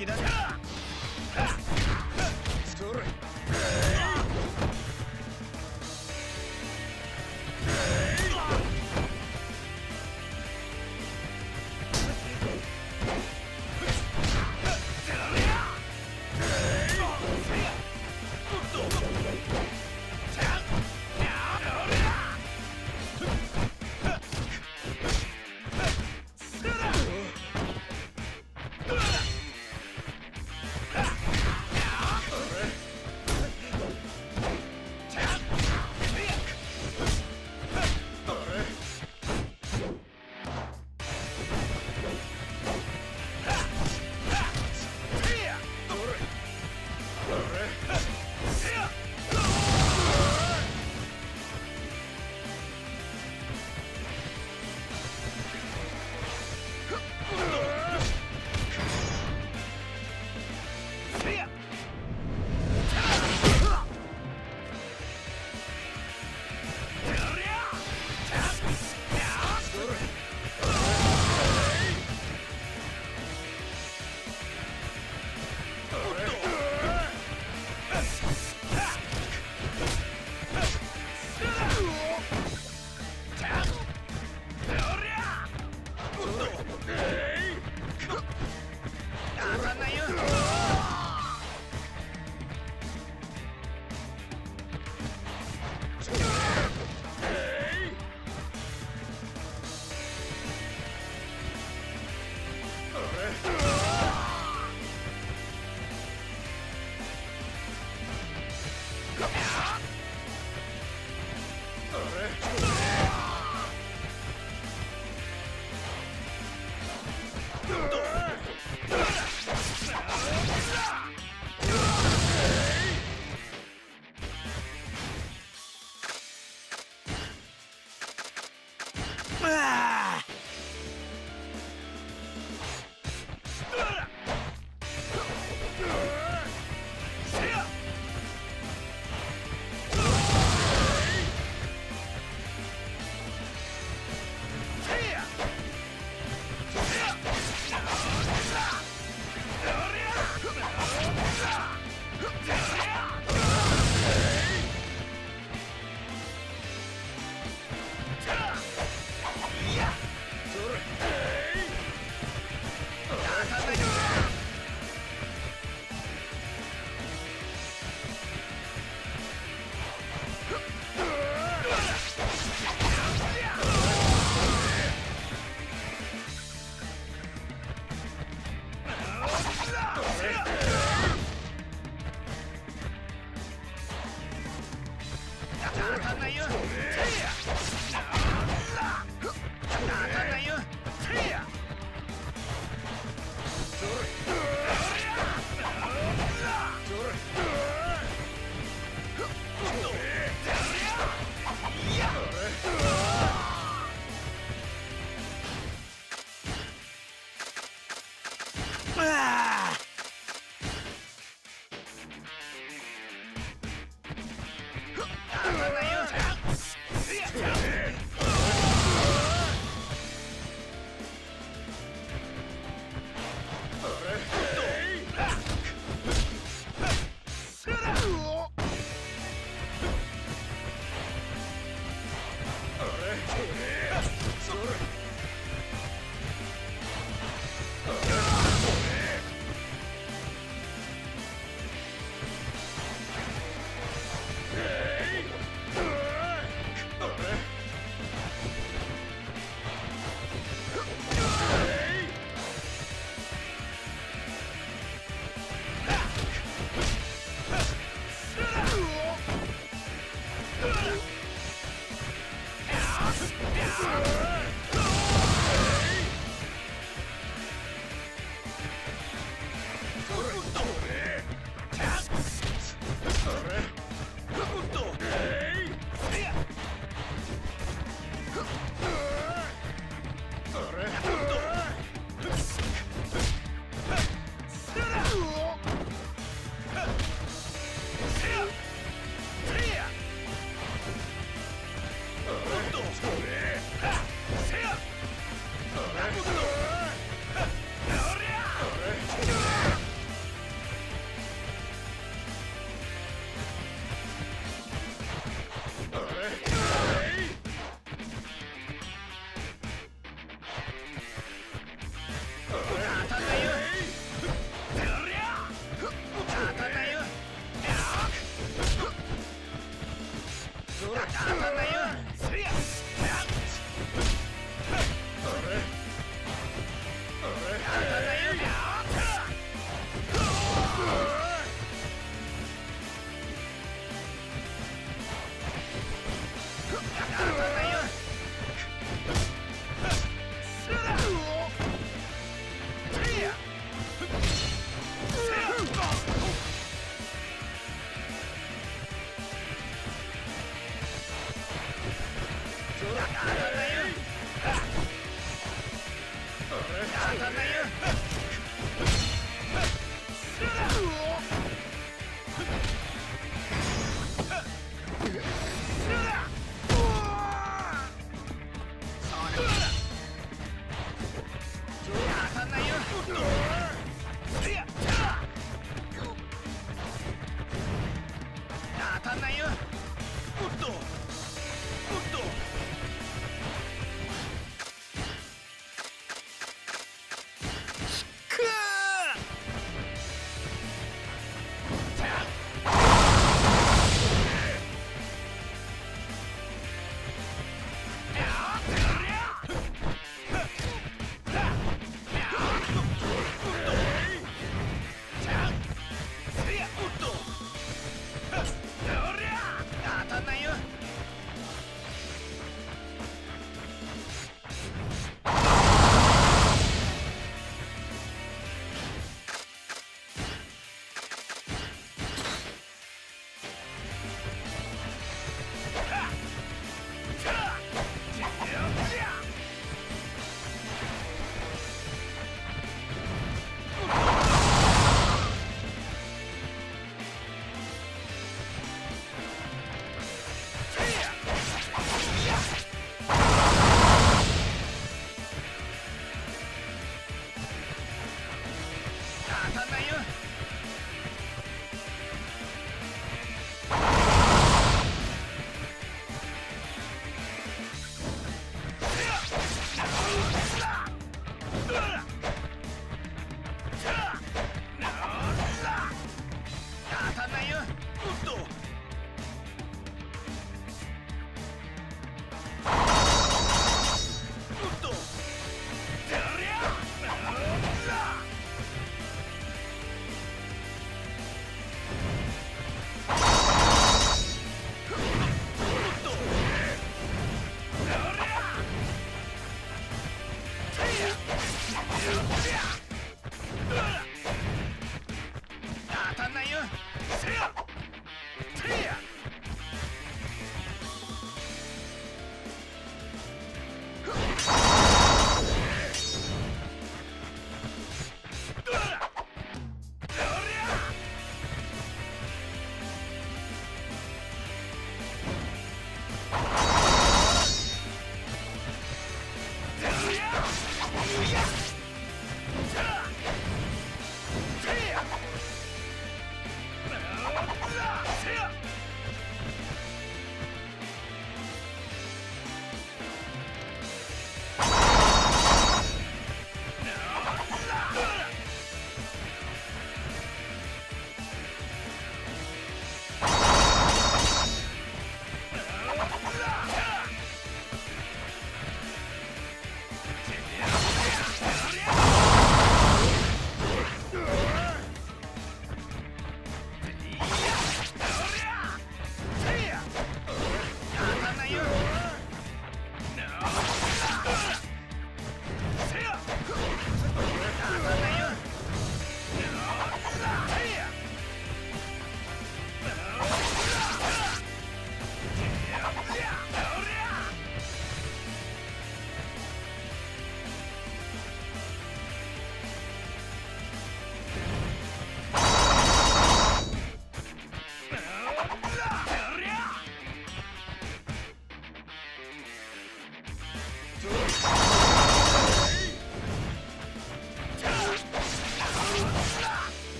気だそ Hey.